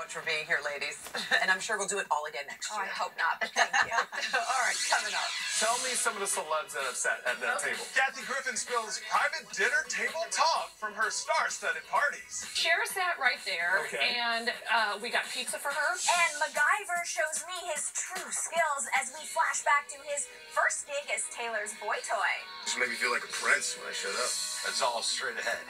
much for being here, ladies. And I'm sure we'll do it all again next Oh, year. I hope not, but thank you. all right, coming up. Tell me some of the celebs that have sat at that table. Kathy Griffin spills private dinner table talk from her star-studded parties. Cher sat right there, Okay. and uh, we got pizza for her. And MacGyver shows me his true skills as we flash back to his first gig as Taylor's boy toy. This made me feel like a prince when I showed up. That's all straight ahead.